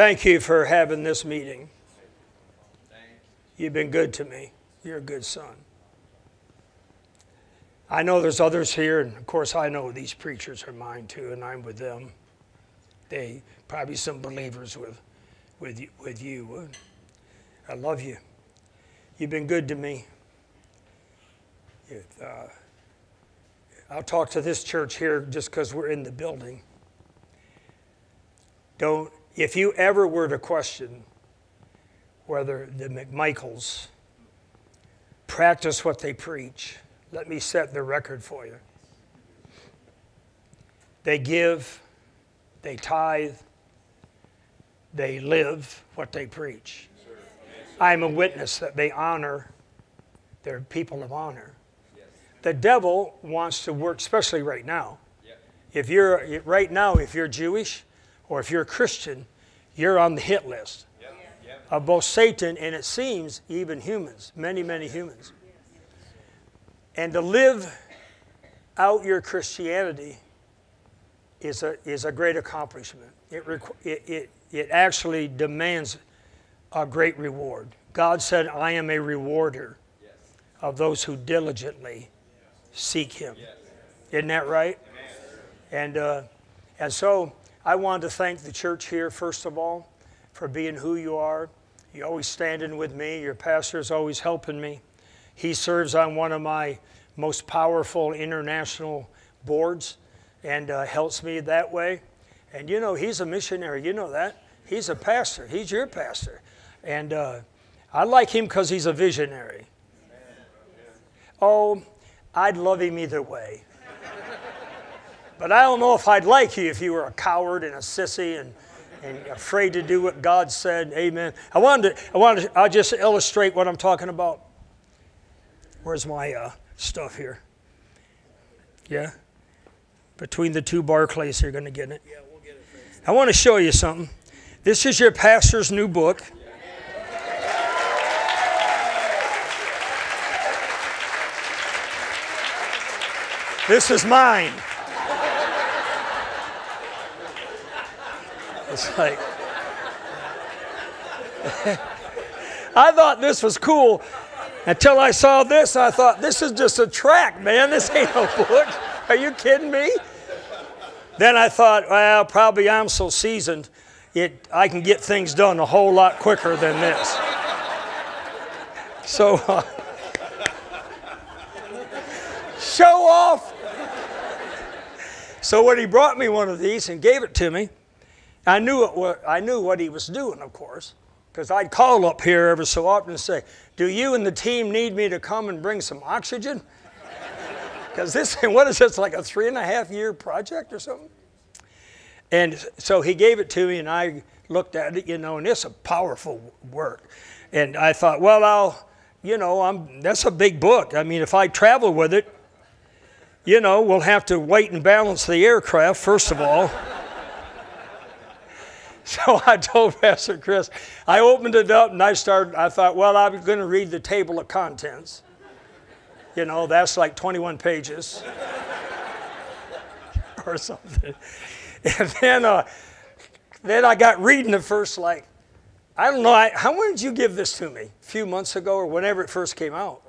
Thank you for having this meeting. You've been good to me. You're a good son. I know there's others here, and of course, I know these preachers are mine too, and I'm with them. They probably some believers with, with you, with you. I love you. You've been good to me. Uh, I'll talk to this church here just because we're in the building. Don't, if you ever were to question whether the McMichaels practice what they preach, let me set the record for you. They give, they tithe, they live what they preach. I'm a witness that they honor, they're people of honor. The devil wants to work, especially right now. If you're right now, if you're Jewish or if you're a Christian, you're on the hit list of both Satan and it seems even humans, many, many humans. And to live out your Christianity is a, is a great accomplishment. It, it, it, it actually demands a great reward. God said, I am a rewarder of those who diligently seek Him. Isn't that right? And, uh, and so I wanted to thank the church here, first of all, for being who you are. You're always standing with me, your pastor is always helping me. He serves on one of my most powerful international boards and uh, helps me that way. And you know, he's a missionary, you know that. He's a pastor, he's your pastor. And uh, I like him because he's a visionary. Oh, I'd love him either way. But I don't know if I'd like you if you were a coward and a sissy and, and afraid to do what God said. Amen. I wanted to, I wanted to, I'll just illustrate what I'm talking about. Where's my uh, stuff here? Yeah? Between the two Barclays, you're going to get it. Yeah, we'll get it. I want to show you something. This is your pastor's new book. This is mine. It's like, I thought this was cool until I saw this. I thought, this is just a track, man. This ain't no book. Are you kidding me? Then I thought, well, probably I'm so seasoned, it, I can get things done a whole lot quicker than this. So, uh, show off. So when he brought me one of these and gave it to me, I knew, it, I knew what he was doing, of course, because I'd call up here every so often and say, Do you and the team need me to come and bring some oxygen? Because this, what is this, like a three and a half year project or something? And so he gave it to me, and I looked at it, you know, and it's a powerful work. And I thought, well, I'll, you know, I'm, that's a big book. I mean, if I travel with it, you know, we'll have to weight and balance the aircraft, first of all. so I told Pastor Chris, I opened it up and I started, I thought, well, I'm going to read the table of contents. You know, that's like 21 pages or something. And then, uh, then I got reading the first, like, I don't know, I, how when did you give this to me? A few months ago or whenever it first came out?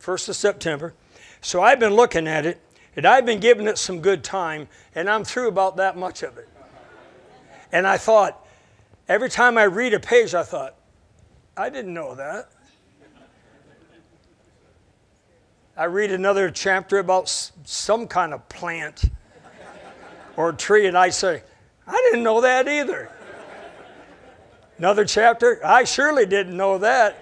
First of September. So I've been looking at it, and I've been giving it some good time, and I'm through about that much of it. And I thought, every time I read a page, I thought, I didn't know that. I read another chapter about some kind of plant or tree, and I say, I didn't know that either. Another chapter, I surely didn't know that.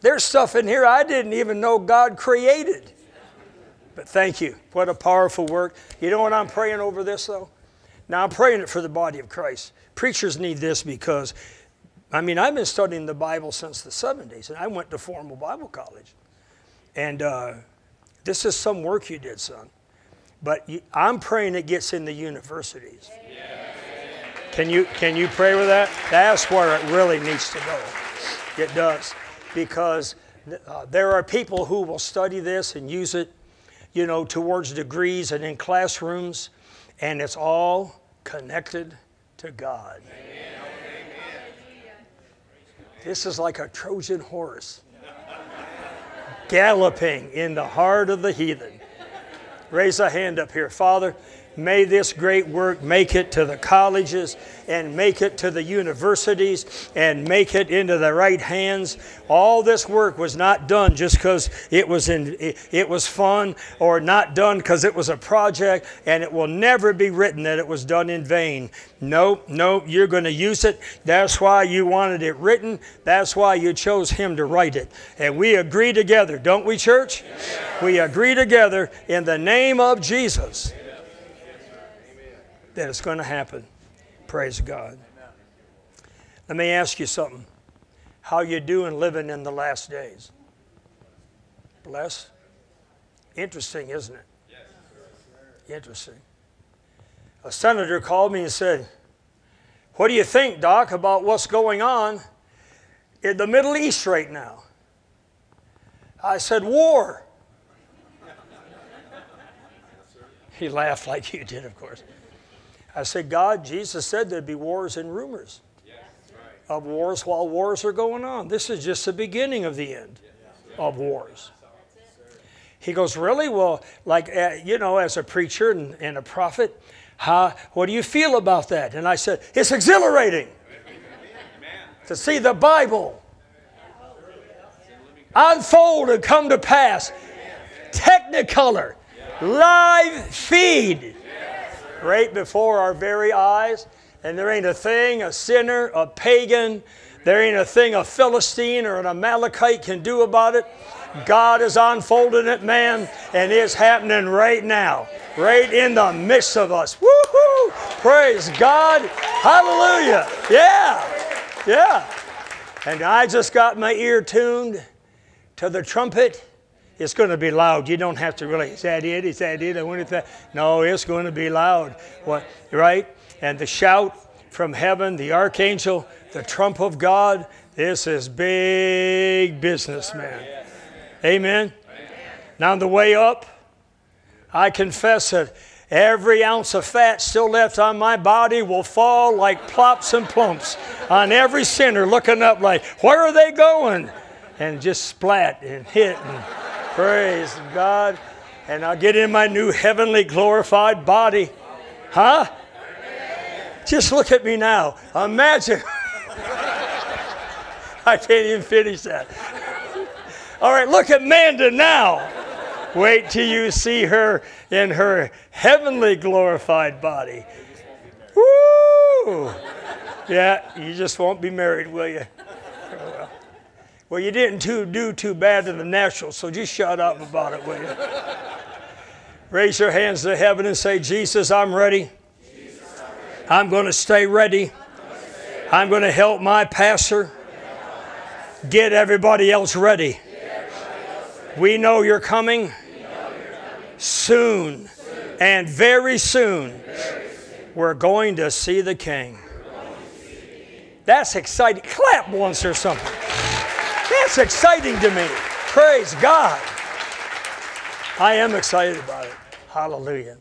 There's stuff in here I didn't even know God created. But thank you. What a powerful work. You know what I'm praying over this, though? Now, I'm praying it for the body of Christ. Preachers need this because, I mean, I've been studying the Bible since the 70s, and I went to formal Bible college. And uh, this is some work you did, son. But you, I'm praying it gets in the universities. Can you, can you pray with that? That's where it really needs to go. It does. Because uh, there are people who will study this and use it, you know, towards degrees and in classrooms, and it's all connected to God. Amen. This is like a Trojan horse galloping in the heart of the heathen. Raise a hand up here. Father, May this great work make it to the colleges and make it to the universities and make it into the right hands. All this work was not done just because it was in it, was fun or not done because it was a project and it will never be written that it was done in vain. No, no, you're going to use it. That's why you wanted it written. That's why you chose him to write it. And we agree together, don't we, church? We agree together in the name of Jesus that it's going to happen. Praise God. Let me ask you something. How you doing living in the last days? Bless? Interesting, isn't it? Interesting. A senator called me and said, What do you think, Doc, about what's going on in the Middle East right now? I said, War. He laughed like you did, of course. I said, God, Jesus said there'd be wars and rumors of wars while wars are going on. This is just the beginning of the end of wars. He goes, Really? Well, like, uh, you know, as a preacher and, and a prophet, how, what do you feel about that? And I said, It's exhilarating to see the Bible unfold and come to pass. Technicolor, live feed right before our very eyes. And there ain't a thing a sinner, a pagan, there ain't a thing a Philistine or an Amalekite can do about it. God is unfolding it, man, and it's happening right now, right in the midst of us. Woohoo! Praise God! Hallelujah! Yeah, yeah. And I just got my ear tuned to the trumpet it's going to be loud. You don't have to really, is that it? Is that it? I wonder if that. No, it's going to be loud. What, right? And the shout from heaven, the archangel, the trump of God. This is big business, man. Amen. Now, on the way up, I confess that every ounce of fat still left on my body will fall like plops and plumps on every sinner looking up like, where are they going? And just splat and hit and Praise God. And I'll get in my new heavenly glorified body. Huh? Just look at me now. Imagine. I can't even finish that. All right, look at Manda now. Wait till you see her in her heavenly glorified body. Woo! Yeah, you just won't be married, will you? Well, you didn't too, do too bad in the natural, so just shut up about it, will you? Raise your hands to heaven and say, Jesus, I'm ready. I'm going to stay ready. I'm going to help my pastor get everybody else ready. We know you're coming soon, and very soon, we're going to see the King. That's exciting. Clap once or something. That's exciting to me. Praise God. I am excited about it. Hallelujah.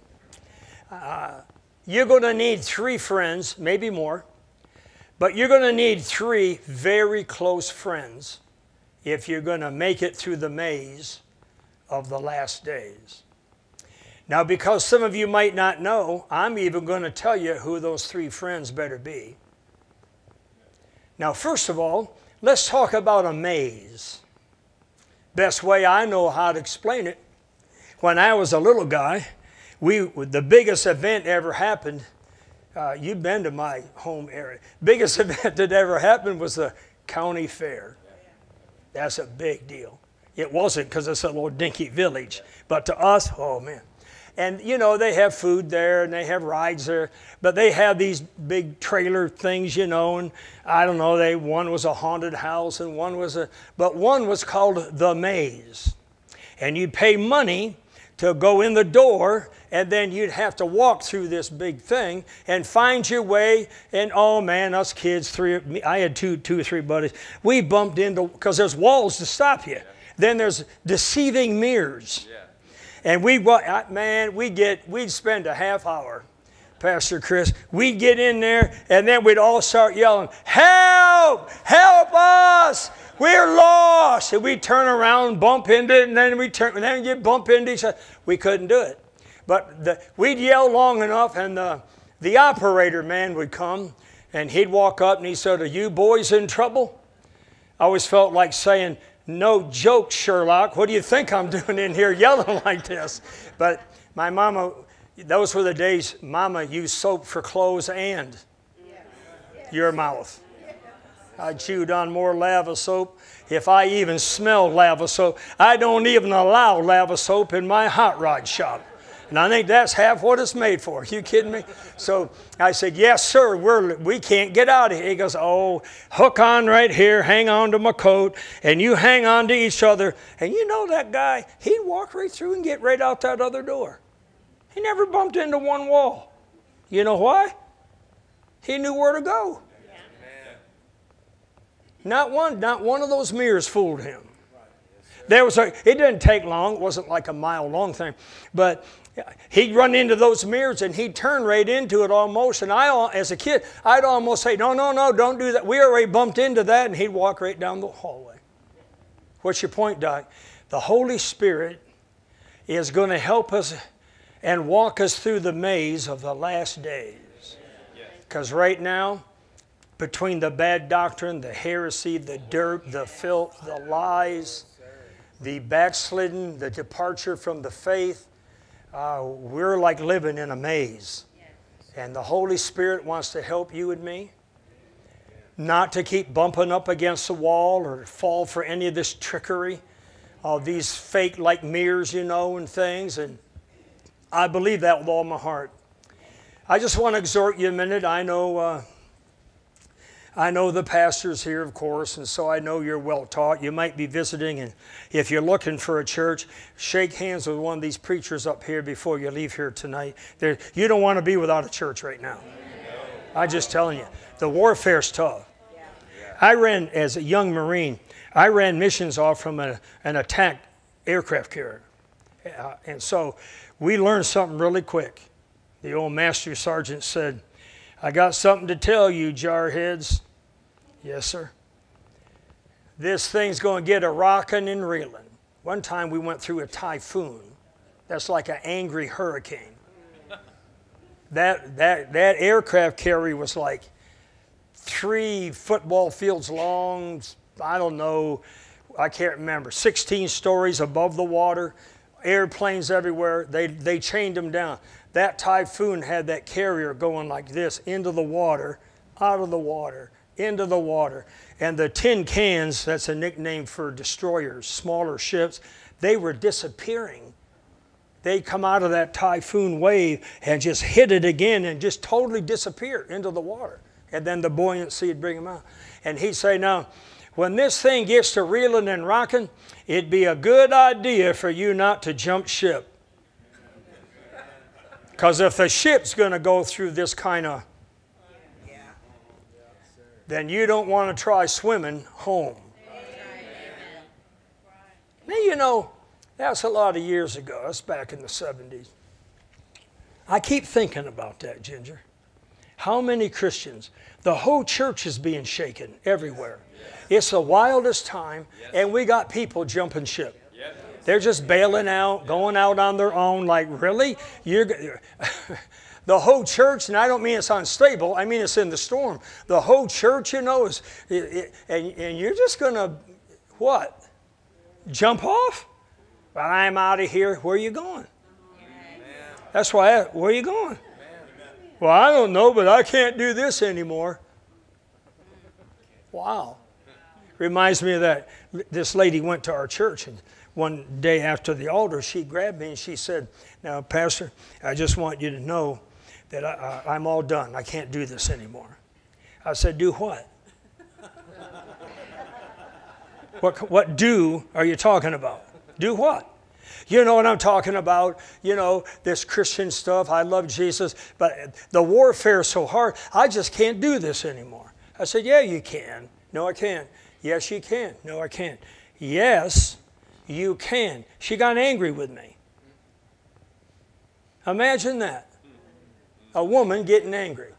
Uh, you're going to need three friends, maybe more, but you're going to need three very close friends if you're going to make it through the maze of the last days. Now, because some of you might not know, I'm even going to tell you who those three friends better be. Now, first of all, Let's talk about a maze. Best way I know how to explain it. When I was a little guy, we the biggest event ever happened. Uh, you've been to my home area. Biggest event that ever happened was the county fair. That's a big deal. It wasn't because it's a little dinky village, but to us, oh man. And you know, they have food there and they have rides there, but they have these big trailer things, you know, and I don't know, they one was a haunted house and one was a but one was called the maze. And you'd pay money to go in the door and then you'd have to walk through this big thing and find your way. And oh man, us kids, three, I had two, two or three buddies. We bumped into because there's walls to stop you. Then there's deceiving mirrors. Yeah. And we, man, we get, we'd spend a half hour Pastor Chris, we'd get in there and then we'd all start yelling, Help! Help us! We're lost! And we'd turn around, bump into it, and then we turn, and then we'd bump into each other. We couldn't do it. But the, we'd yell long enough, and the, the operator man would come, and he'd walk up and he said, Are you boys in trouble? I always felt like saying, No joke, Sherlock. What do you think I'm doing in here yelling like this? But my mama those were the days mama used soap for clothes and your mouth. I chewed on more lava soap. If I even smell lava soap, I don't even allow lava soap in my hot rod shop. And I think that's half what it's made for. Are you kidding me? So I said, Yes, sir, we're, we can't get out of here. He goes, Oh, hook on right here, hang on to my coat, and you hang on to each other. And you know that guy, he'd walk right through and get right out that other door. He never bumped into one wall. You know why? He knew where to go. Not one, not one of those mirrors fooled him. There was a, it didn't take long. It wasn't like a mile long thing, but he'd run into those mirrors and he'd turn right into it almost. And I, as a kid, I'd almost say, "No, no, no, don't do that." We already bumped into that, and he'd walk right down the hallway. What's your point, Doc? The Holy Spirit is going to help us and walk us through the maze of the last days. Because right now, between the bad doctrine, the heresy, the dirt, the filth, the lies, the backslidden, the departure from the faith, uh, we're like living in a maze. And the Holy Spirit wants to help you and me not to keep bumping up against the wall or fall for any of this trickery of these fake like mirrors, you know, and things. And I believe that with all my heart. I just want to exhort you a minute. I know, uh, I know the pastors here, of course, and so I know you're well taught. You might be visiting, and if you're looking for a church, shake hands with one of these preachers up here before you leave here tonight. There, you don't want to be without a church right now. I'm just telling you, the warfare's tough. I ran as a young Marine. I ran missions off from a, an attack aircraft carrier, uh, and so we learned something really quick. The old master sergeant said, I got something to tell you, jarheads. Yes, sir. This thing's going to get a rocking and reeling. One time we went through a typhoon. That's like an angry hurricane. That, that, that aircraft carrier was like three football fields long, I don't know, I can't remember, 16 stories above the water airplanes everywhere. They, they chained them down. That typhoon had that carrier going like this into the water, out of the water, into the water. And the tin cans, that's a nickname for destroyers, smaller ships, they were disappearing. They come out of that typhoon wave and just hit it again and just totally disappear into the water. And then the buoyancy would bring them out. And he'd say, Now, when this thing gets to reeling and rocking, it'd be a good idea for you not to jump ship. Because if the ship's going to go through this kind of, then you don't want to try swimming home. Now, you know, that's a lot of years ago. That's back in the 70s. I keep thinking about that, Ginger. How many Christians? The whole church is being shaken everywhere. It's the wildest time, and we got people jumping ship. They're just bailing out, going out on their own. Like, really? You're the whole church, and I don't mean it's unstable. I mean it's in the storm. The whole church, you know, is, it, and, and you're just going to what? Jump off? Well, I'm out of here. Where are you going? That's why. I, where are you going? Well, I don't know, but I can't do this anymore. Wow. Reminds me of that. This lady went to our church, and one day after the altar, she grabbed me and she said, Now, Pastor, I just want you to know that I, I, I'm all done. I can't do this anymore. I said, Do what? what, what do are you talking about? Do what? You know what I'm talking about? You know, this Christian stuff. I love Jesus, but the warfare is so hard, I just can't do this anymore. I said, Yeah, you can. No, I can't. Yes, you can. No, I can't. Yes, you can. She got angry with me. Imagine that. a woman getting angry.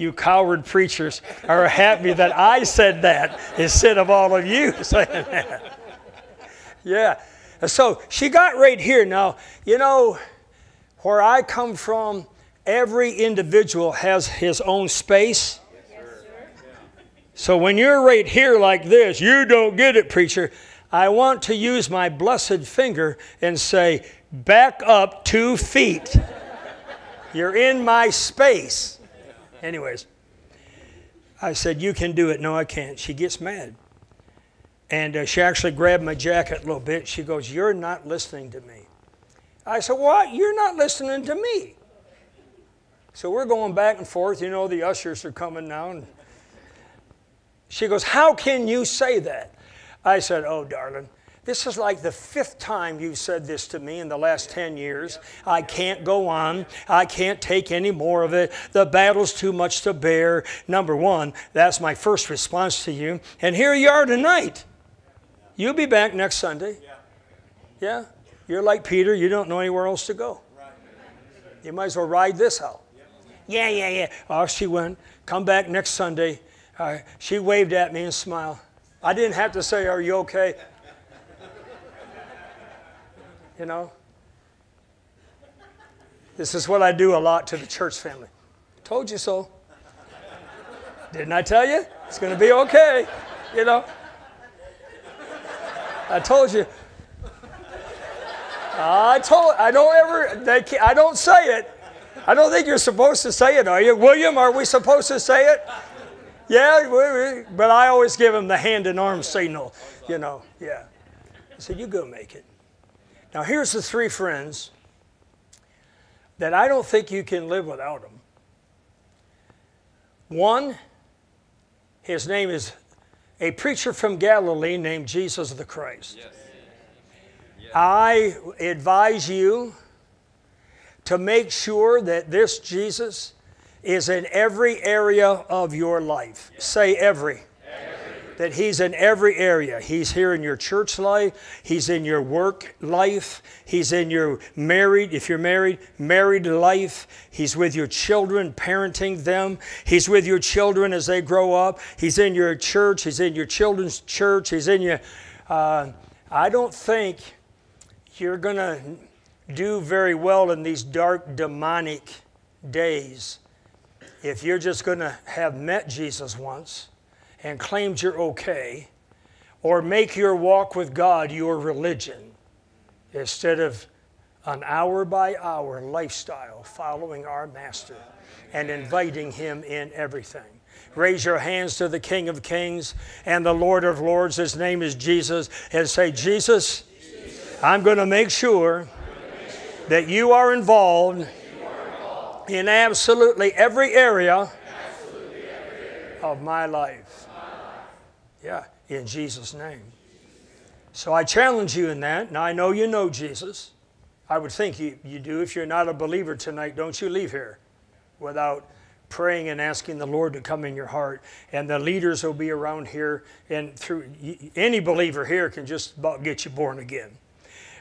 you coward preachers are happy that I said that instead of all of you saying that. Yeah. So she got right here. Now, you know, where I come from, every individual has his own space. So when you're right here like this, you don't get it, preacher. I want to use my blessed finger and say, back up two feet. You're in my space. Anyways, I said, You can do it. No, I can't. She gets mad. And uh, she actually grabbed my jacket a little bit. She goes, You're not listening to me. I said, What? You're not listening to me. So we're going back and forth. You know, the ushers are coming now. And she goes, How can you say that? I said, Oh, darling, this is like the fifth time you've said this to me in the last 10 years. I can't go on. I can't take any more of it. The battle's too much to bear. Number one, that's my first response to you. And here you are tonight. You'll be back next Sunday. Yeah? You're like Peter, you don't know anywhere else to go. You might as well ride this out. Yeah, yeah, yeah. Off she went. Come back next Sunday. Uh, she waved at me and smiled. I didn't have to say, Are you okay? You know? This is what I do a lot to the church family. Told you so. Didn't I tell you? It's going to be okay. You know? I told you. I told. I don't ever. They. I don't say it. I don't think you're supposed to say it, are you, William? Are we supposed to say it? Yeah, but I always give them the hand and arm signal. You know. Yeah. I said, "You go make it." Now, here's the three friends that I don't think you can live without them. One, his name is a preacher from Galilee named Jesus the Christ. Yes. Yes. I advise you to make sure that this Jesus is in every area of your life. Yes. Say every that He's in every area. He's here in your church life, He's in your work life, He's in your married, if you're married, married life. He's with your children, parenting them. He's with your children as they grow up. He's in your church, He's in your children's church, He's in your. Uh, I don't think you're going to do very well in these dark, demonic days if you're just going to have met Jesus once and claimed you're okay, or make your walk with God your religion instead of an hour by hour lifestyle following our Master and inviting Him in everything. Raise your hands to the King of Kings and the Lord of Lords. His name is Jesus. And say, Jesus, I'm going to make sure that you are involved in absolutely every area of my life. Yeah, in Jesus' name. So I challenge you in that. Now I know you know Jesus. I would think you, you do. If you're not a believer tonight, don't you leave here without praying and asking the Lord to come in your heart. And the leaders will be around here, and through any believer here can just about get you born again.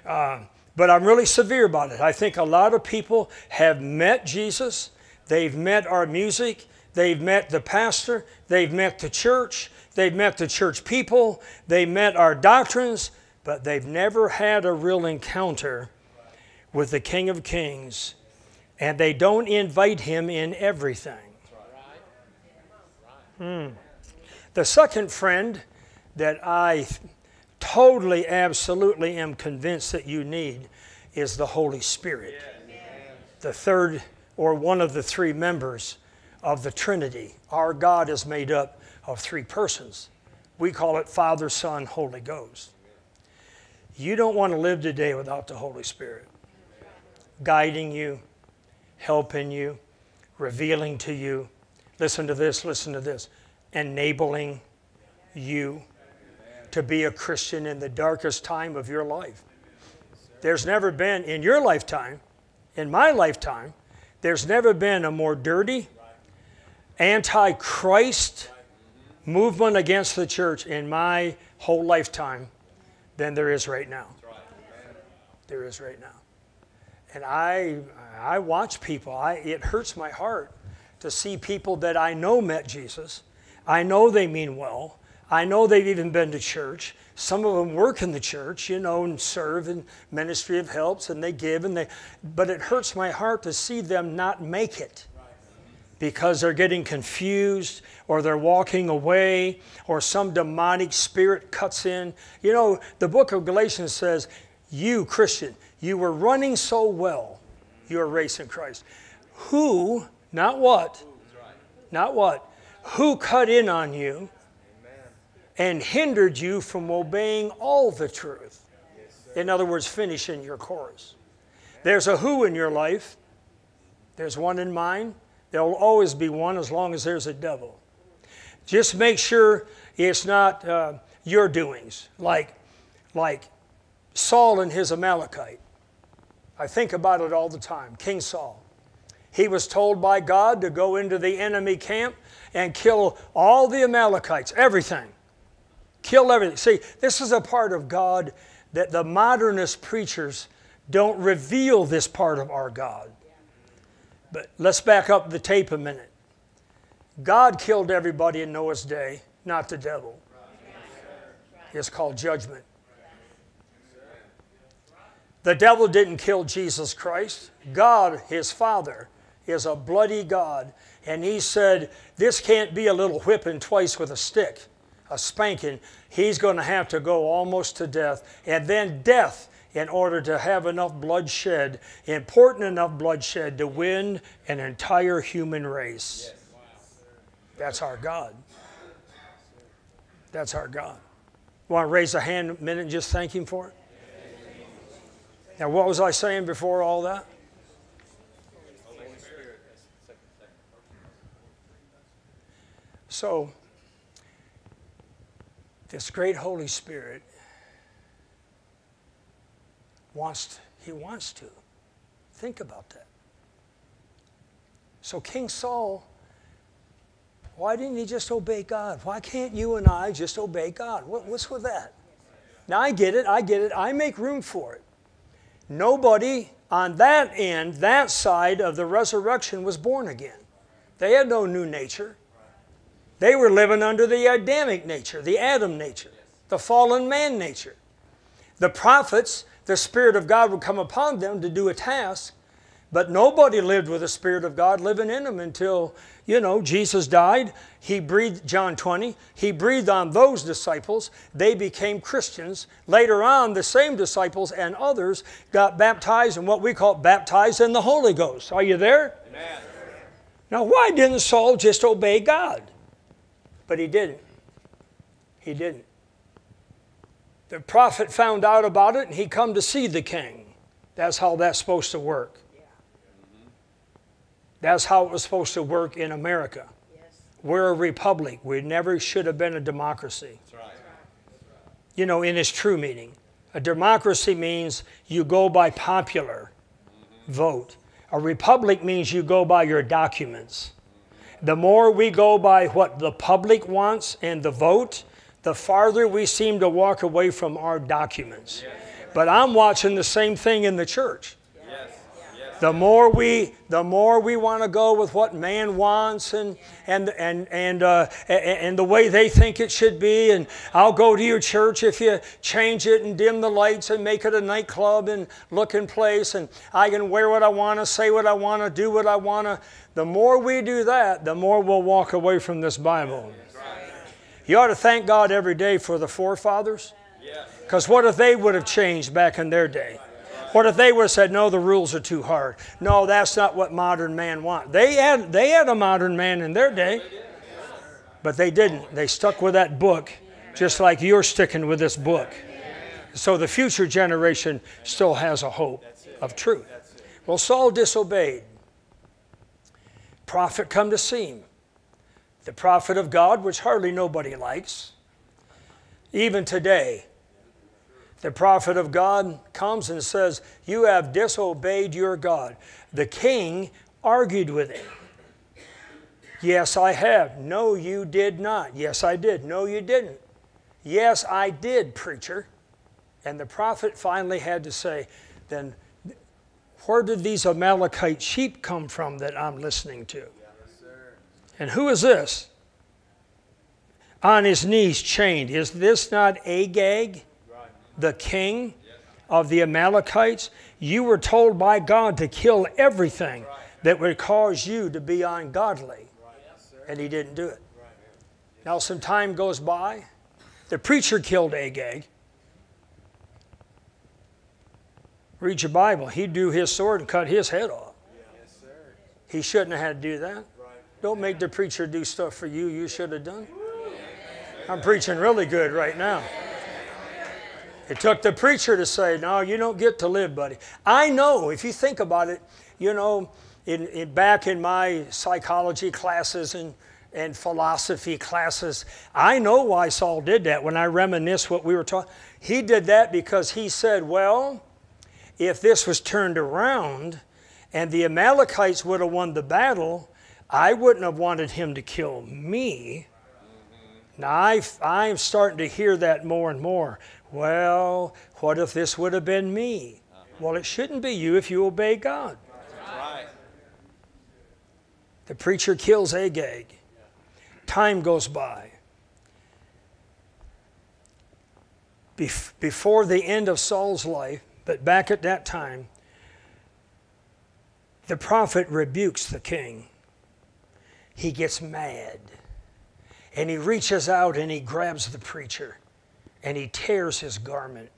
Uh, but I'm really severe about it. I think a lot of people have met Jesus, they've met our music, they've met the pastor, they've met the church, They've met the church people, they met our doctrines, but they've never had a real encounter with the King of Kings, and they don't invite him in everything. Hmm. The second friend that I totally, absolutely am convinced that you need is the Holy Spirit. The third or one of the three members of the Trinity. Our God is made up of three persons. We call it Father, Son, Holy Ghost. You don't want to live today without the Holy Spirit guiding you, helping you, revealing to you. Listen to this, listen to this. Enabling you to be a Christian in the darkest time of your life. There's never been, in your lifetime, in my lifetime, there's never been a more dirty, anti Christ, movement against the church in my whole lifetime than there is right now. There is right now. And I, I watch people. I, it hurts my heart to see people that I know met Jesus. I know they mean well. I know they've even been to church. Some of them work in the church, you know, and serve in ministry of helps and they give and they but it hurts my heart to see them not make it because they're getting confused or they're walking away or some demonic spirit cuts in. You know, the book of Galatians says, You, Christian, you were running so well your race in Christ. Who, not what, not what, who cut in on you and hindered you from obeying all the truth? In other words, finishing your course. There's a who in your life, there's one in mine. There will always be one as long as there's a devil. Just make sure it's not uh, your doings, like, like Saul and his Amalekite. I think about it all the time. King Saul. He was told by God to go into the enemy camp and kill all the Amalekites, everything. Kill everything. See, this is a part of God that the modernist preachers don't reveal this part of our God. But let's back up the tape a minute. God killed everybody in Noah's day, not the devil. It's called judgment. The devil didn't kill Jesus Christ. God, his Father, is a bloody God. And he said, This can't be a little whipping twice with a stick, a spanking. He's going to have to go almost to death. And then death in order to have enough bloodshed, important enough bloodshed to win an entire human race. That's our God. That's our God. Want to raise a hand a minute and just thank Him for it? Now, what was I saying before all that? So, this great Holy Spirit wants, he wants to. Think about that. So, King Saul, why didn't he just obey God? Why can't you and I just obey God? What, what's with that? Now, I get it, I get it. I make room for it. Nobody on that end, that side of the resurrection, was born again. They had no new nature. They were living under the Adamic nature, the Adam nature, the fallen man nature. The prophets the Spirit of God would come upon them to do a task. But nobody lived with the Spirit of God living in them until, you know, Jesus died. He breathed, John 20, he breathed on those disciples. They became Christians. Later on, the same disciples and others got baptized in what we call baptized in the Holy Ghost. Are you there? Amen. Now, why didn't Saul just obey God? But he didn't. He didn't. The prophet found out about it and he come to see the king. That's how that's supposed to work. That's how it was supposed to work in America. We're a republic. We never should have been a democracy. You know, in its true meaning. A democracy means you go by popular mm-hmm. vote. A republic means you go by your documents. The more we go by what the public wants and the vote, the farther we seem to walk away from our documents. But I'm watching the same thing in the church. The more we, the more we want to go with what man wants and and and and uh, and the way they think it should be, and I'll go to your church if you change it and dim the lights and make it a nightclub and look in place, and I can wear what I want to, say what I want to, do what I want to. The more we do that, the more we'll walk away from this Bible. You ought to thank God every day for the forefathers. Because what if they would have changed back in their day? What if they would have said, no, the rules are too hard? No, that's not what modern man wants. They had, they had a modern man in their day, but they didn't. They stuck with that book, just like you're sticking with this book. So the future generation still has a hope of truth. Well, Saul disobeyed. Prophet come to see him the prophet of God, which hardly nobody likes. Even today, the prophet of God comes and says, You have disobeyed your God. The king argued with him. Yes, I have. No, you did not. Yes, I did. No, you didn't. Yes, I did, preacher. And the prophet finally had to say, then where did these Amalekite sheep come from that I'm listening to? And who is this? On his knees chained. Is this not Agag, the king of the Amalekites? You were told by God to kill everything that would cause you to be ungodly. And he didn't do it. Now, some time goes by. The preacher killed Agag. Read your Bible. He drew his sword and cut his head off. He shouldn't have had to do that. Don't make the preacher do stuff for you you should have done. I'm preaching really good right now. It took the preacher to say, No, you don't get to live, buddy. I know, if you think about it, you know, in, in, back in my psychology classes and, and philosophy classes, I know why Saul did that. When I reminisce what we were talking, he did that because he said, Well, if this was turned around and the Amalekites would have won the battle, I wouldn't have wanted him to kill me. Now, I, I'm starting to hear that more and more. Well, what if this would have been me? Uh-huh. Well, it shouldn't be you if you obey God. The preacher kills Agag. Time goes by. Before the end of Saul's life, but back at that time, the prophet rebukes the king. He gets mad. And he reaches out and he grabs the preacher and he tears his garment.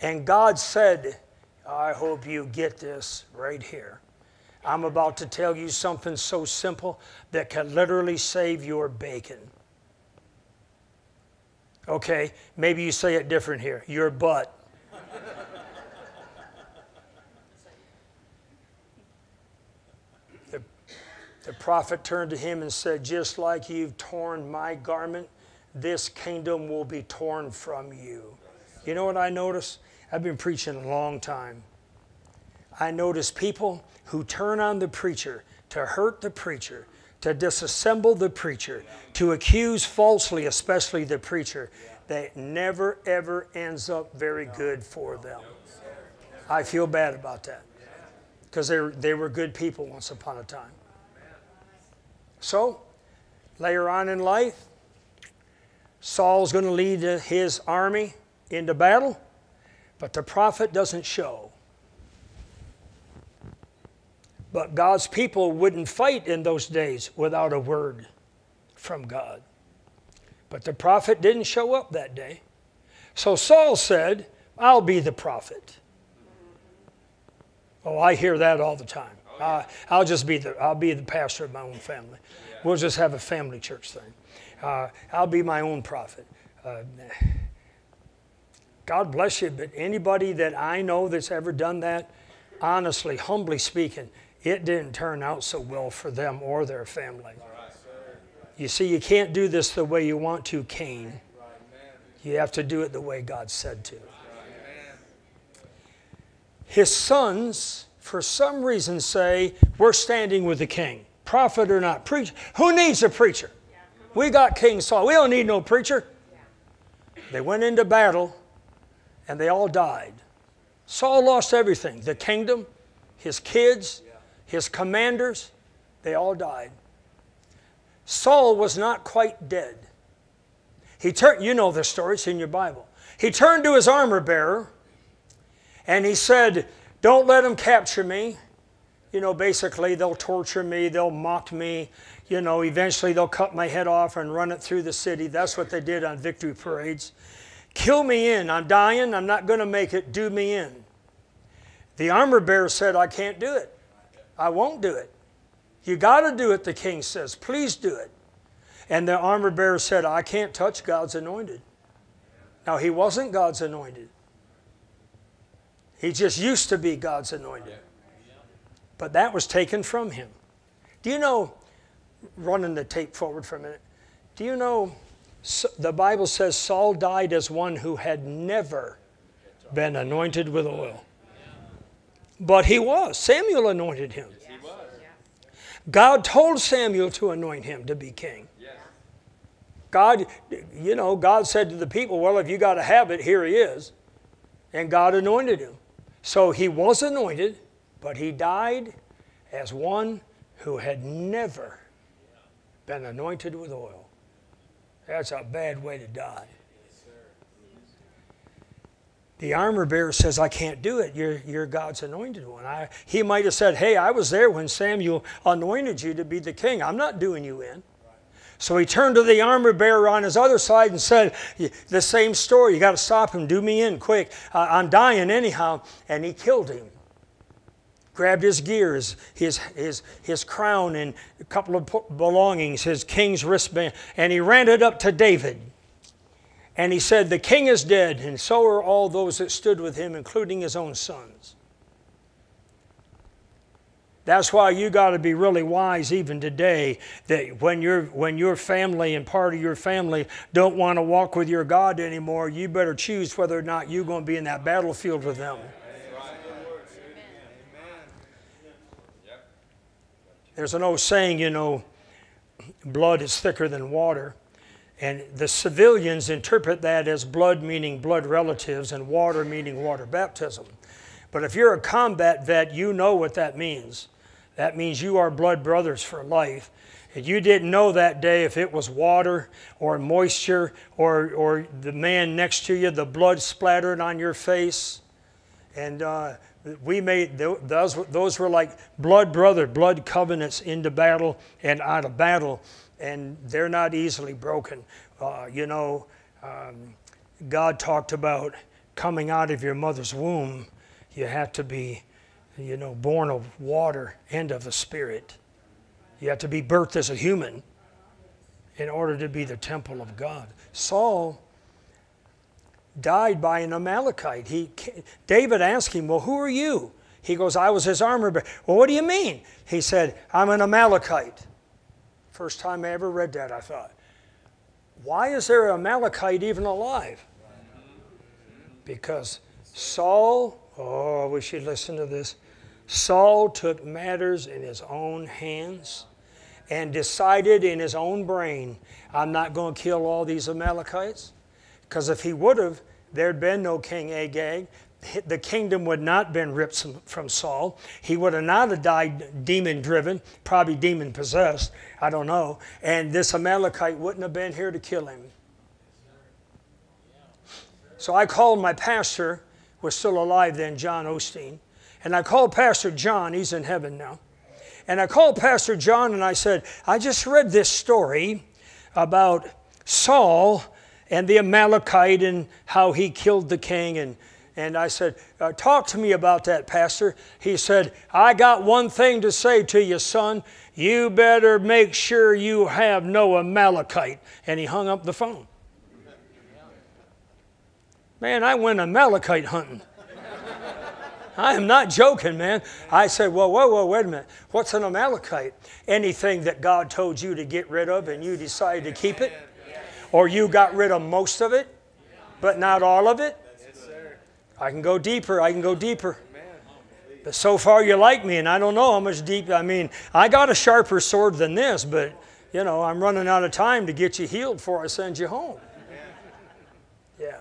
And God said, I hope you get this right here. I'm about to tell you something so simple that can literally save your bacon. Okay, maybe you say it different here your butt. the, the prophet turned to him and said, Just like you've torn my garment, this kingdom will be torn from you. You know what I notice? I've been preaching a long time. I notice people who turn on the preacher to hurt the preacher, to disassemble the preacher, to accuse falsely, especially the preacher, that never ever ends up very good for them. I feel bad about that because they, they were good people once upon a time. So, later on in life, Saul's going to lead his army into battle, but the prophet doesn't show. But God's people wouldn't fight in those days without a word from God. But the prophet didn't show up that day. So Saul said, I'll be the prophet. Oh, I hear that all the time. Uh, I'll just be the, I'll be the pastor of my own family. We'll just have a family church thing. Uh, I'll be my own prophet. Uh, God bless you, but anybody that I know that's ever done that, honestly, humbly speaking, it didn't turn out so well for them or their family. You see, you can't do this the way you want to, Cain. You have to do it the way God said to. His sons, for some reason, say, We're standing with the king. Prophet or not, preacher. Who needs a preacher? We got King Saul. We don't need no preacher. They went into battle and they all died. Saul lost everything the kingdom, his kids, his commanders, they all died. Saul was not quite dead. He turned, you know the story, it's in your Bible. He turned to his armor bearer and he said, Don't let them capture me. You know, basically, they'll torture me, they'll mock me. You know, eventually they'll cut my head off and run it through the city. That's what they did on victory parades. Kill me in. I'm dying. I'm not going to make it. Do me in. The armor bearer said, I can't do it. I won't do it. You got to do it, the king says. Please do it. And the armor bearer said, I can't touch God's anointed. Now, he wasn't God's anointed, he just used to be God's anointed. But that was taken from him. Do you know, running the tape forward for a minute, do you know the Bible says Saul died as one who had never been anointed with oil? But he was. Samuel anointed him. God told Samuel to anoint him to be king. God, you know, God said to the people, Well, if you got to have it, here he is. And God anointed him. So he was anointed, but he died as one who had never been anointed with oil. That's a bad way to die. The armor bearer says, I can't do it. You're, you're God's anointed one. I, he might have said, Hey, I was there when Samuel anointed you to be the king. I'm not doing you in. So he turned to the armor bearer on his other side and said, The same story. You got to stop him. Do me in quick. I'm dying anyhow. And he killed him. Grabbed his gears, his, his, his crown, and a couple of belongings, his king's wristband, and he ran it up to David. And he said, The king is dead, and so are all those that stood with him, including his own sons. That's why you got to be really wise even today that when, you when your family and part of your family don't want to walk with your God anymore, you better choose whether or not you're going to be in that battlefield with them. There's an old saying, you know, blood is thicker than water. And the civilians interpret that as blood meaning blood relatives and water meaning water baptism. But if you're a combat vet, you know what that means. That means you are blood brothers for life. And you didn't know that day if it was water or moisture or, or the man next to you, the blood splattered on your face. And uh, we made those, those were like blood brother, blood covenants into battle and out of battle and they're not easily broken. Uh, you know, um, God talked about coming out of your mother's womb, you have to be, you know, born of water and of the Spirit. You have to be birthed as a human in order to be the temple of God. Saul died by an Amalekite. He, David asked him, Well, who are you? He goes, I was his armor bearer. Well, what do you mean? He said, I'm an Amalekite. First time I ever read that, I thought, why is there an Amalekite even alive? Because Saul, oh, I wish should listen to this. Saul took matters in his own hands and decided in his own brain, I'm not going to kill all these Amalekites. Because if he would have, there'd been no King Agag the kingdom would not have been ripped from Saul. He would have not have died demon driven, probably demon possessed, I don't know. And this Amalekite wouldn't have been here to kill him. So I called my pastor, who was still alive then, John Osteen. And I called Pastor John, he's in heaven now. And I called Pastor John and I said, I just read this story about Saul and the Amalekite and how he killed the king and and I said, uh, Talk to me about that, Pastor. He said, I got one thing to say to you, son. You better make sure you have no Amalekite. And he hung up the phone. Man, I went Amalekite hunting. I am not joking, man. I said, Well, whoa, whoa, wait a minute. What's an Amalekite? Anything that God told you to get rid of and you decided to keep it? Or you got rid of most of it, but not all of it? I can go deeper. I can go deeper. But so far you like me, and I don't know how much deep. I mean, I got a sharper sword than this, but you know, I'm running out of time to get you healed before I send you home. Yeah.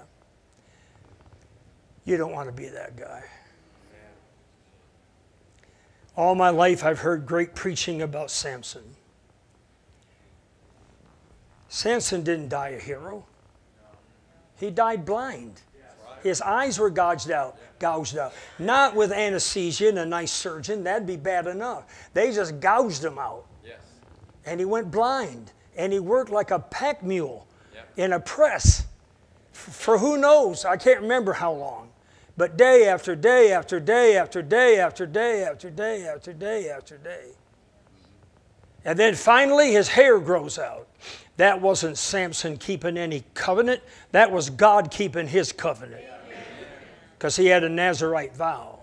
You don't want to be that guy. All my life, I've heard great preaching about Samson. Samson didn't die a hero, he died blind. His eyes were gouged out, gouged out. Not with anesthesia and a nice surgeon, that'd be bad enough. They just gouged him out. Yes. And he went blind. And he worked like a pack mule yep. in a press for who knows, I can't remember how long. But day after day after day after day after day after day after day after day. And then finally his hair grows out. That wasn't Samson keeping any covenant, that was God keeping his covenant because he had a Nazarite vow.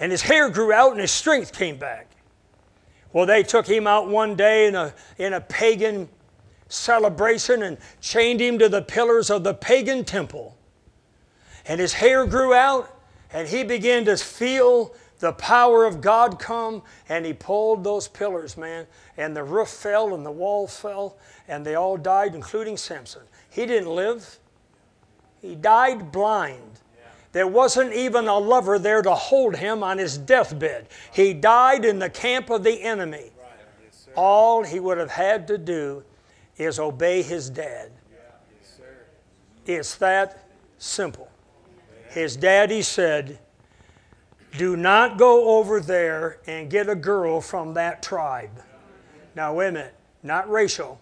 And his hair grew out and his strength came back. Well, they took him out one day in a, in a pagan celebration and chained him to the pillars of the pagan temple. And his hair grew out and he began to feel the power of God come and he pulled those pillars, man, and the roof fell and the wall fell and they all died, including Samson. He didn't live. He died blind. There wasn't even a lover there to hold him on his deathbed. He died in the camp of the enemy. All he would have had to do is obey his dad. It's that simple. His daddy said, do not go over there and get a girl from that tribe. Now, wait a minute, not racial.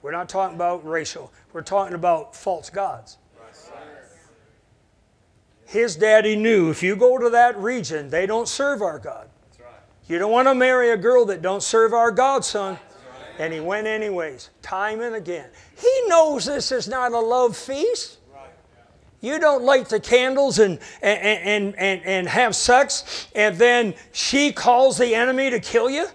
We're not talking about racial. We're talking about false gods. His daddy knew if you go to that region, they don't serve our God. You don't want to marry a girl that don't serve our God, son. And he went anyways, time and again. He knows this is not a love feast. You don't light the candles and, and, and, and, have sex, and then she calls the enemy to kill you?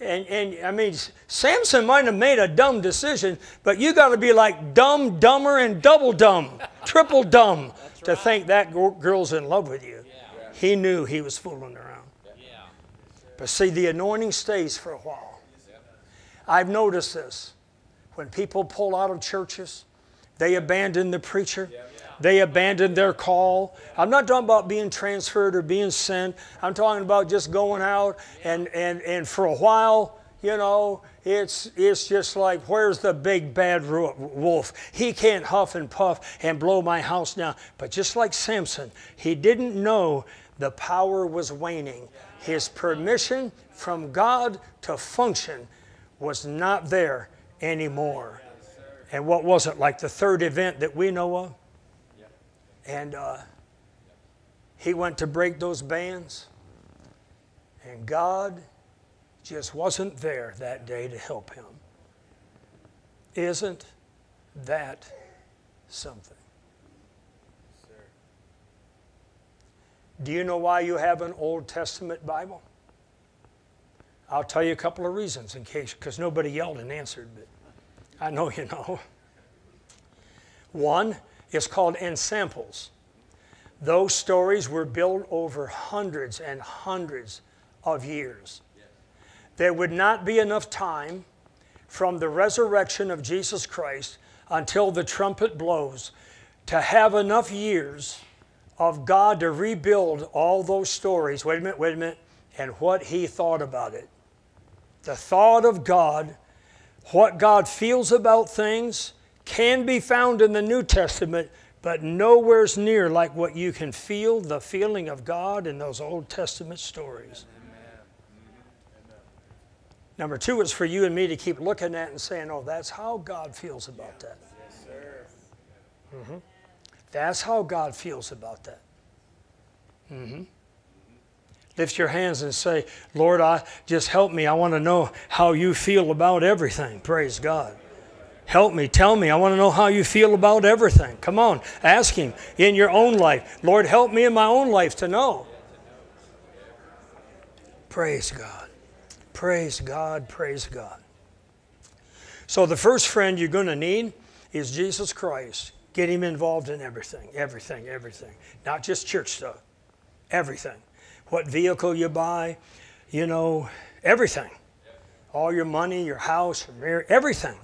And, and I mean, Samson might have made a dumb decision, but you got to be like dumb, dumber, and double dumb, triple dumb to think that girl's in love with you. Yeah. He knew he was fooling around. Yeah. But see, the anointing stays for a while. I've noticed this. When people pull out of churches, they abandon the preacher. They abandoned their call. I'm not talking about being transferred or being sent. I'm talking about just going out and, and, and for a while, you know, it's, it's just like, where's the big bad wolf? He can't huff and puff and blow my house down. But just like Samson, he didn't know the power was waning. His permission from God to function was not there anymore. And what was it, like the third event that we know of? And uh, he went to break those bands, and God just wasn't there that day to help him. Isn't that something? Do you know why you have an Old Testament Bible? I'll tell you a couple of reasons in case, because nobody yelled and answered, but I know you know. One, it's called ensamples. Those stories were built over hundreds and hundreds of years. There would not be enough time from the resurrection of Jesus Christ until the trumpet blows to have enough years of God to rebuild all those stories. Wait a minute, wait a minute. And what he thought about it. The thought of God, what God feels about things, can be found in the New Testament, but nowhere's near like what you can feel the feeling of God in those Old Testament stories. Number two is for you and me to keep looking at and saying, oh, that's how God feels about that. Yes, sir. Mm-hmm. That's how God feels about that. Mm-hmm. Lift your hands and say, Lord, I just help me. I want to know how you feel about everything. Praise God. Help me, tell me. I want to know how you feel about everything. Come on, ask Him in your own life. Lord, help me in my own life to know. Praise God. Praise God. Praise God. So, the first friend you're going to need is Jesus Christ. Get Him involved in everything, everything, everything. Not just church stuff, everything. What vehicle you buy, you know, everything. All your money, your house, your marriage, everything.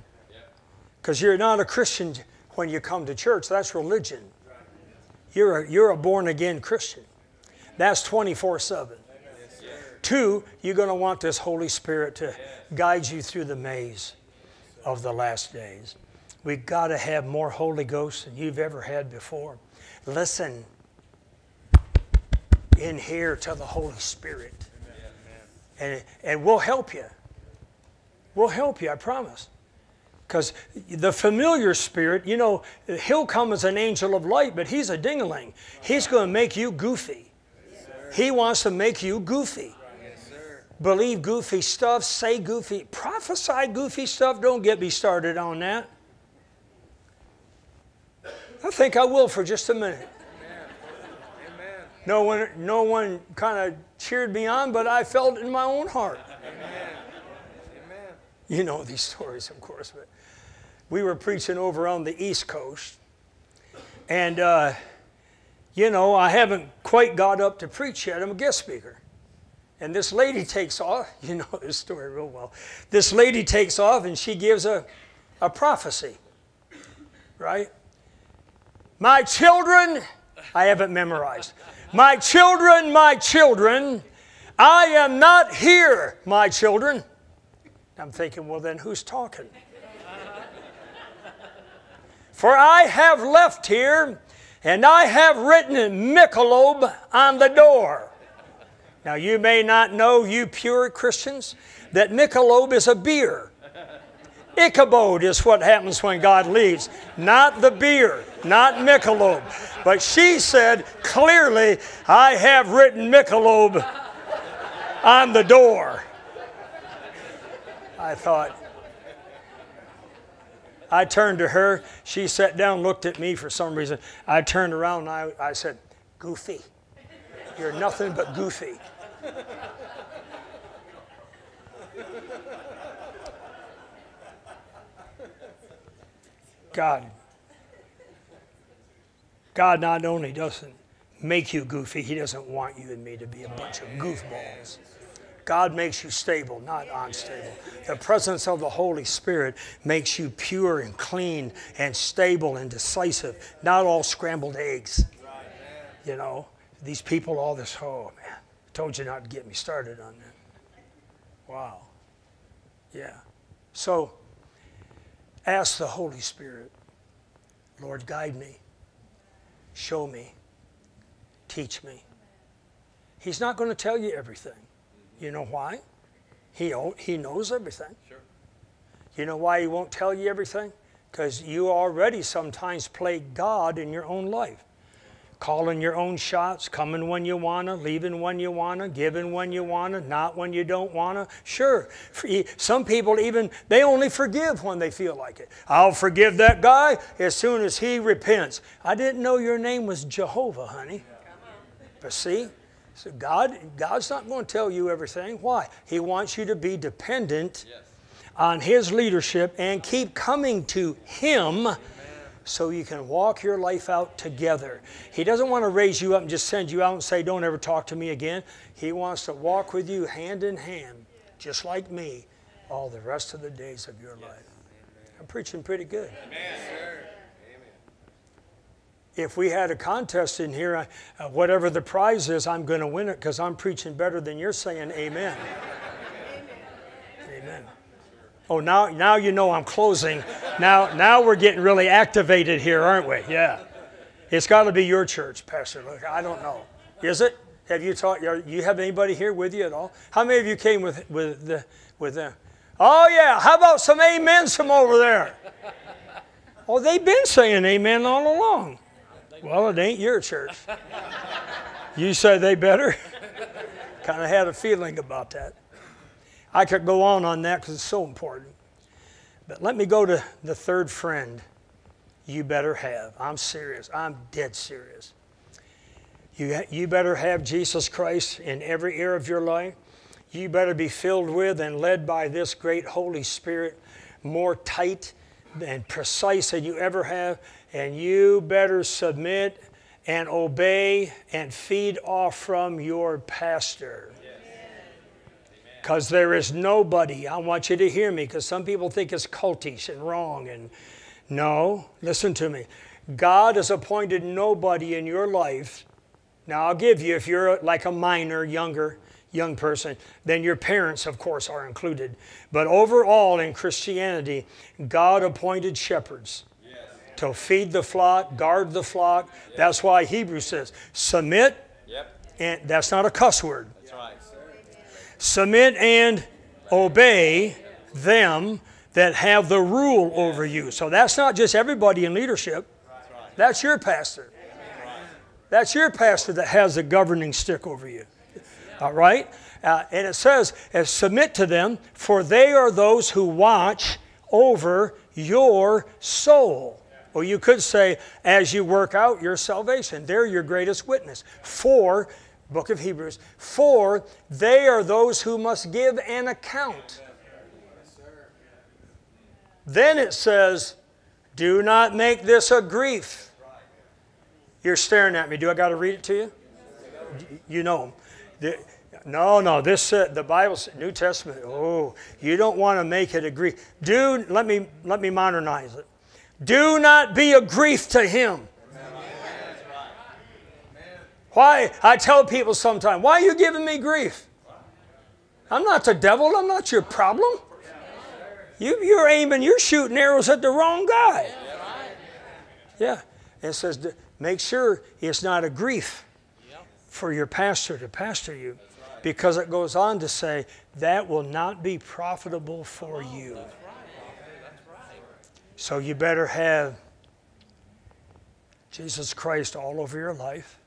Because you're not a Christian when you come to church, that's religion. You're a, you're a born again Christian. That's 24 7. Two, you're going to want this Holy Spirit to guide you through the maze of the last days. We've got to have more Holy Ghost than you've ever had before. Listen in here to the Holy Spirit. And, and we'll help you. We'll help you, I promise. Because the familiar spirit, you know, he'll come as an angel of light, but he's a dingaling. He's going to make you goofy. He wants to make you goofy. Believe goofy stuff, say goofy, prophesy goofy stuff. Don't get me started on that. I think I will for just a minute. No one, no one kind of cheered me on, but I felt it in my own heart. You know these stories, of course, but we were preaching over on the East Coast. And, uh, you know, I haven't quite got up to preach yet. I'm a guest speaker. And this lady takes off. You know this story real well. This lady takes off and she gives a, a prophecy, right? My children, I haven't memorized. My children, my children, I am not here, my children. I'm thinking, well, then who's talking? For I have left here, and I have written Michelob on the door. Now, you may not know, you pure Christians, that Michelob is a beer. Ichabod is what happens when God leaves, not the beer, not Michelob. But she said clearly, I have written Michelob on the door. I thought, I turned to her. She sat down, looked at me for some reason. I turned around and I, I said, Goofy. You're nothing but goofy. God. God not only doesn't make you goofy, He doesn't want you and me to be a bunch of goofballs. God makes you stable, not unstable. The presence of the Holy Spirit makes you pure and clean and stable and decisive, not all scrambled eggs. You know, these people, all this, oh man, told you not to get me started on that. Wow. Yeah. So, ask the Holy Spirit, Lord, guide me, show me, teach me. He's not going to tell you everything. You know why? He, he knows everything. Sure. You know why he won't tell you everything? Because you already sometimes play God in your own life. Calling your own shots, coming when you want to, leaving when you want to, giving when you want to, not when you don't want to. Sure, some people even, they only forgive when they feel like it. I'll forgive that guy as soon as he repents. I didn't know your name was Jehovah, honey. But see, so God, God's not going to tell you everything. Why? He wants you to be dependent yes. on His leadership and keep coming to Him Amen. so you can walk your life out together. He doesn't want to raise you up and just send you out and say, Don't ever talk to me again. He wants to walk with you hand in hand, just like me, all the rest of the days of your yes. life. I'm preaching pretty good. Amen if we had a contest in here, uh, whatever the prize is, I'm going to win it because I'm preaching better than you're saying amen. amen. Oh, now, now you know I'm closing. Now, now we're getting really activated here, aren't we? Yeah. It's got to be your church, Pastor. Look, I don't know. Is it? Have you taught? You have anybody here with you at all? How many of you came with with the with them? Oh yeah. How about some amens from over there? Oh, they've been saying amen all along. Well, it ain't your church. you say they better? kind of had a feeling about that. I could go on on that because it's so important. But let me go to the third friend you better have. I'm serious. I'm dead serious. You, you better have Jesus Christ in every area of your life. You better be filled with and led by this great Holy Spirit more tight and precise than you ever have and you better submit and obey and feed off from your pastor. Because there is nobody, I want you to hear me, because some people think it's cultish and wrong. And no, listen to me. God has appointed nobody in your life. Now, I'll give you, if you're like a minor, younger, young person, then your parents, of course, are included. But overall in Christianity, God appointed shepherds to feed the flock, guard the flock. Yep. That's why Hebrews says, submit, yep. and that's not a cuss word. Right. Submit and obey them that have the rule over you. So that's not just everybody in leadership, that's your pastor. That's your pastor that has a governing stick over you. All right? Uh, and it says, submit to them, for they are those who watch over your soul. Or you could say, as you work out your salvation, they're your greatest witness. For, book of Hebrews, for they are those who must give an account. Then it says, do not make this a grief. You're staring at me. Do I got to read it to you? You know them. No, no. This uh, the Bible, New Testament. Oh, you don't want to make it a grief. Do let me let me modernize it. Do not be a grief to him. Why? I tell people sometimes, why are you giving me grief? I'm not the devil. I'm not your problem. You, you're aiming, you're shooting arrows at the wrong guy. Yeah. It says, make sure it's not a grief for your pastor to pastor you. Because it goes on to say, that will not be profitable for you. So you better have Jesus Christ all over your life.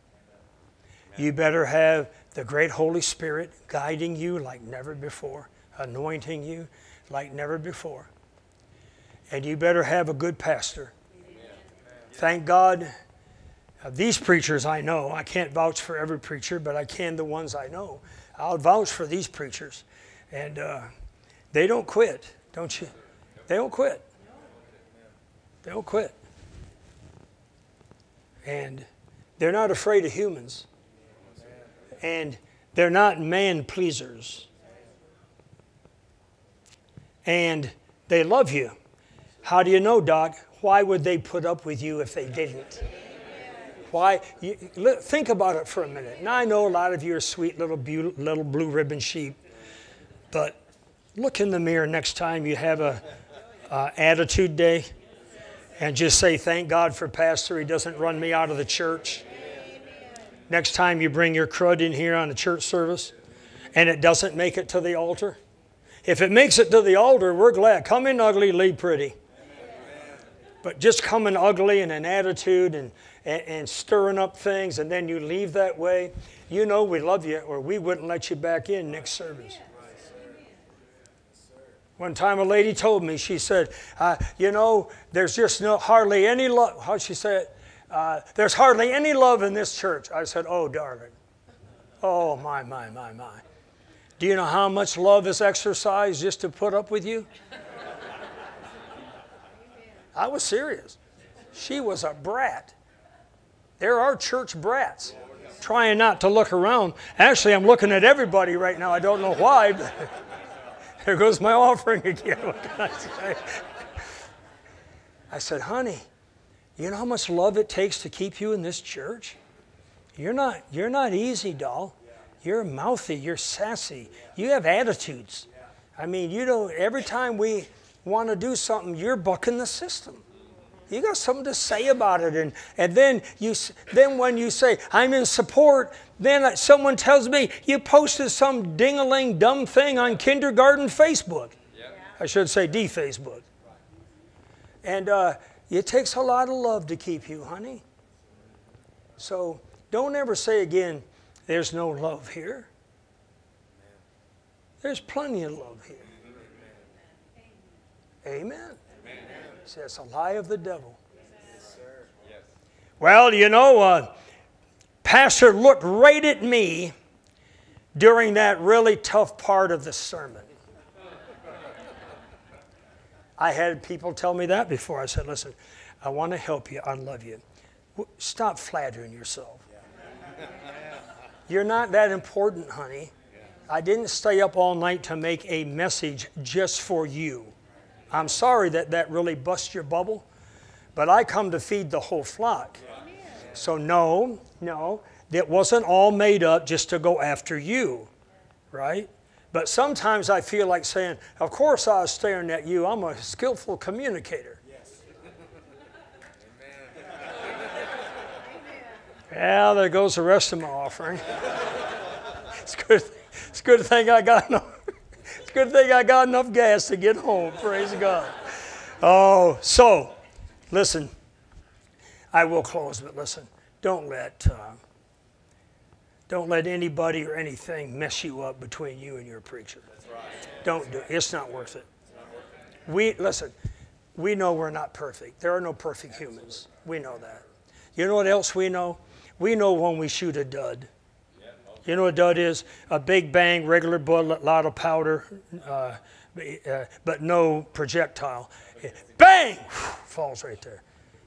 You better have the great Holy Spirit guiding you like never before, anointing you like never before. And you better have a good pastor. Thank God. These preachers I know, I can't vouch for every preacher, but I can the ones I know. I'll vouch for these preachers. And uh, they don't quit, don't you? They don't quit. They don't quit. And they're not afraid of humans. And they're not man pleasers and they love you. How do you know, Doc? Why would they put up with you if they didn't? Why? You, think about it for a minute. Now I know a lot of you are sweet little little blue ribbon sheep, but look in the mirror next time you have a uh, attitude day, and just say, "Thank God for Pastor. He doesn't run me out of the church." Next time you bring your crud in here on a church service, and it doesn't make it to the altar, if it makes it to the altar, we're glad. Come in ugly, leave pretty. But just coming ugly and an attitude and, and, and, stirring up things, and then you leave that way, you know we love you, or we wouldn't let you back in next service. One time a lady told me, she said, uh, You know, there's just no, hardly any love. How'd she say it? Uh, there's hardly any love in this church. I said, Oh, darling. Oh, my, my, my, my. Do you know how much love is exercised just to put up with you? I was serious. She was a brat. There are church brats. Trying not to look around. Actually, I'm looking at everybody right now. I don't know why, there goes my offering again. What can I say? I said, honey, you know how much love it takes to keep you in this church? You're not, you're not easy, doll. You're mouthy, you're sassy, you have attitudes. I mean, you know, every time we want to do something, you're bucking the system. You got something to say about it, and, and then you then when you say I'm in support, then someone tells me you posted some dingaling dumb thing on kindergarten Facebook. I should say D Facebook. And uh, it takes a lot of love to keep you, honey. So don't ever say again, there's no love here. There's plenty of love here. Amen. See, that's a lie of the devil. Well, you know, uh, Pastor looked right at me during that really tough part of the sermon. I had people tell me that before. I said, listen, I want to help you. I love you. Stop flattering yourself. You're not that important, honey. I didn't stay up all night to make a message just for you. I'm sorry that that really busts your bubble, but I come to feed the whole flock. So, no, no, it wasn't all made up just to go after you, right? But sometimes I feel like saying, Of course I was staring at you. I'm a skillful communicator. Yeah, there goes the rest of my offering. it's good. It's good thing I got enough. Good thing I got enough gas to get home. Praise God. Oh, so listen. I will close, but listen. Don't let uh, don't let anybody or anything mess you up between you and your preacher. That's right. Don't do it. It's not worth it. We listen. We know we're not perfect. There are no perfect humans. We know that. You know what else we know? We know when we shoot a dud. You know what dud is? A big bang, regular bullet, lot of powder, uh, uh, but no projectile. Bang! Falls right there.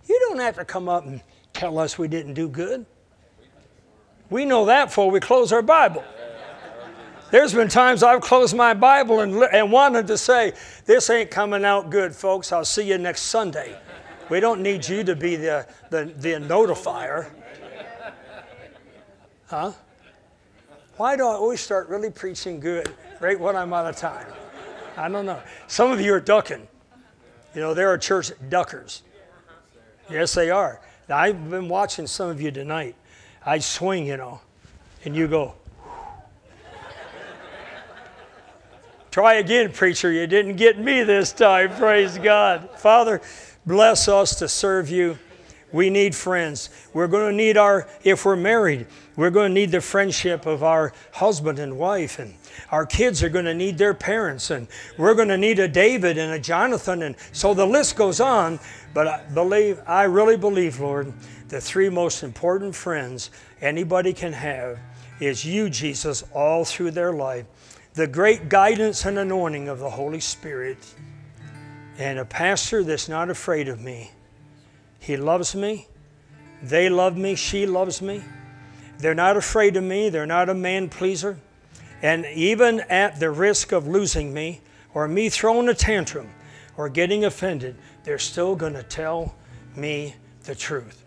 You don't have to come up and tell us we didn't do good. We know that before we close our Bible. There's been times I've closed my Bible and, and wanted to say, This ain't coming out good, folks. I'll see you next Sunday. We don't need you to be the, the, the notifier. Huh? Why do I always start really preaching good right when I'm out of time? I don't know. Some of you are ducking. You know, there are church duckers. Yes, they are. I've been watching some of you tonight. I swing, you know, and you go, Try again, preacher. You didn't get me this time. Praise God. Father, bless us to serve you. We need friends. We're going to need our, if we're married, we're going to need the friendship of our husband and wife. And our kids are going to need their parents. And we're going to need a David and a Jonathan. And so the list goes on. But I believe, I really believe, Lord, the three most important friends anybody can have is you, Jesus, all through their life the great guidance and anointing of the Holy Spirit, and a pastor that's not afraid of me. He loves me. They love me. She loves me. They're not afraid of me. They're not a man pleaser. And even at the risk of losing me or me throwing a tantrum or getting offended, they're still going to tell me the truth.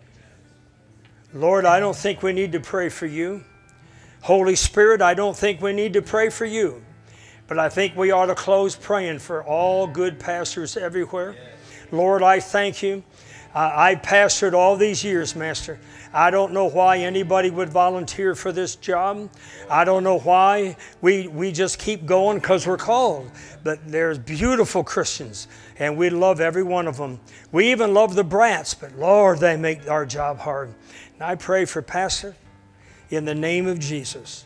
Lord, I don't think we need to pray for you. Holy Spirit, I don't think we need to pray for you, but I think we ought to close praying for all good pastors everywhere. Lord, I thank you. Uh, I pastored all these years, Master. I don't know why anybody would volunteer for this job. I don't know why we, we just keep going because we're called. But there's beautiful Christians, and we love every one of them. We even love the brats, but Lord, they make our job hard. And I pray for Pastor in the name of Jesus.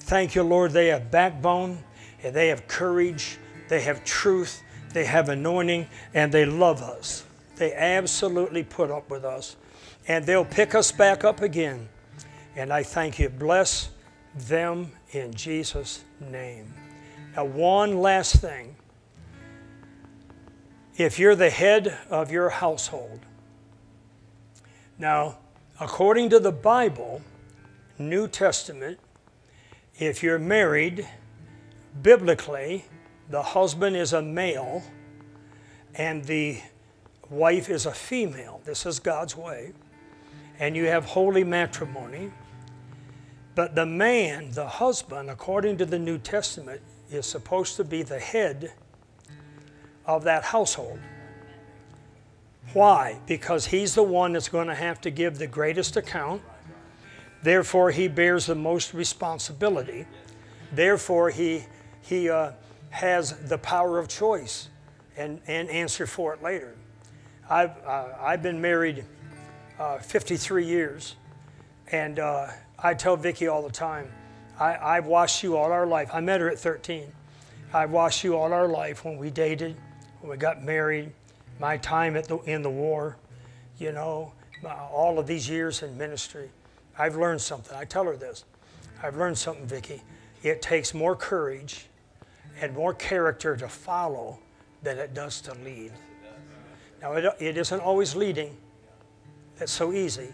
Thank you, Lord. They have backbone, and they have courage, they have truth, they have anointing, and they love us. They absolutely put up with us. And they'll pick us back up again. And I thank you. Bless them in Jesus' name. Now, one last thing. If you're the head of your household, now, according to the Bible, New Testament, if you're married, biblically, the husband is a male and the wife is a female. This is God's way. And you have holy matrimony. But the man, the husband, according to the New Testament, is supposed to be the head of that household. Why? Because he's the one that's going to have to give the greatest account. Therefore, he bears the most responsibility. Therefore, he, he uh, has the power of choice and, and answer for it later. I've, uh, I've been married uh, 53 years, and uh, I tell Vicki all the time, I, I've watched you all our life. I met her at 13. I've watched you all our life when we dated, when we got married, my time at the, in the war, you know, all of these years in ministry. I've learned something. I tell her this. I've learned something, Vicki. It takes more courage and more character to follow than it does to lead. Now, it, it isn't always leading. That's so easy.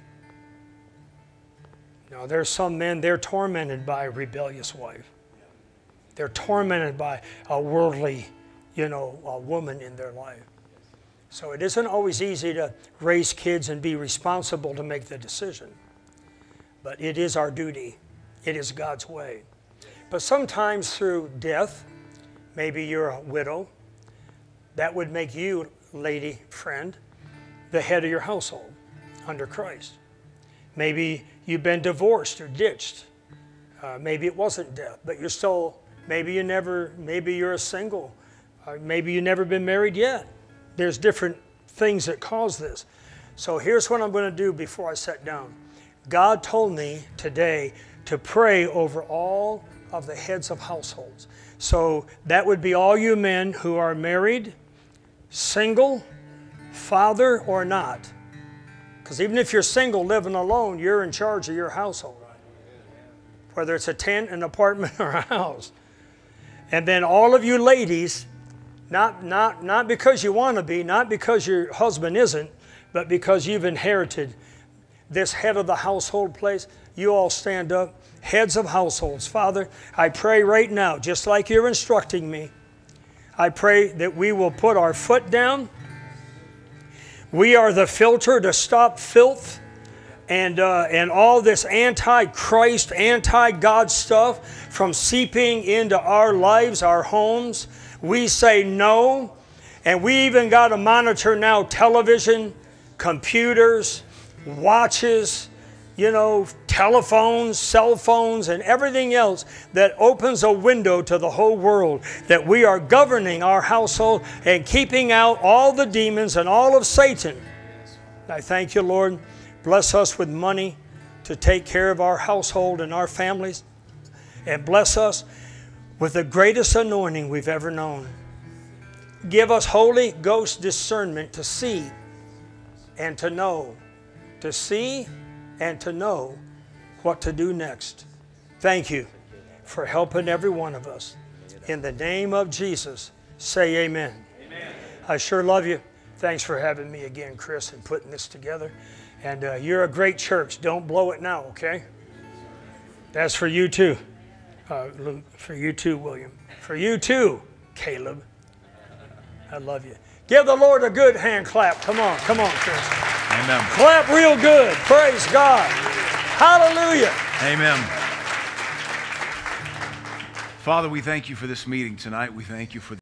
Now, there's some men, they're tormented by a rebellious wife. They're tormented by a worldly, you know, a woman in their life. So it isn't always easy to raise kids and be responsible to make the decision but it is our duty. It is God's way. But sometimes through death, maybe you're a widow, that would make you, lady friend, the head of your household under Christ. Maybe you've been divorced or ditched. Uh, maybe it wasn't death, but you're still, maybe you never, maybe you're a single. Uh, maybe you've never been married yet. There's different things that cause this. So here's what I'm going to do before I sit down. God told me today to pray over all of the heads of households. So that would be all you men who are married, single, father, or not. Because even if you're single, living alone, you're in charge of your household, whether it's a tent, an apartment, or a house. And then all of you ladies, not, not, not because you want to be, not because your husband isn't, but because you've inherited this head of the household place, You all stand up, heads of households. Father, I pray right now, just like you're instructing me, I pray that we will put our foot down. We are the filter to stop filth and, uh, and all this anti Christ, anti God stuff from seeping into our lives, our homes. We say no. And we even got to monitor now television, computers, watches, you know, telephones, cell phones, and everything else that opens a window to the whole world. That we are governing our household and keeping out all the demons and all of Satan. I thank you, Lord. Bless us with money to take care of our household and our families. And bless us with the greatest anointing we've ever known. Give us Holy Ghost discernment to see and to know, to see and to know what to do next. Thank you for helping every one of us. In the name of Jesus, say amen. amen. I sure love you. Thanks for having me again, Chris, and putting this together. And uh, you're a great church. Don't blow it now, okay? That's for you too. Uh, Luke, for you too, William. For you too, Caleb. I love you. Give the Lord a good hand clap. Come on, come on, Chris. Amen. Clap real good. Praise God. Hallelujah. Amen. Father, we thank you for this meeting tonight. We thank you for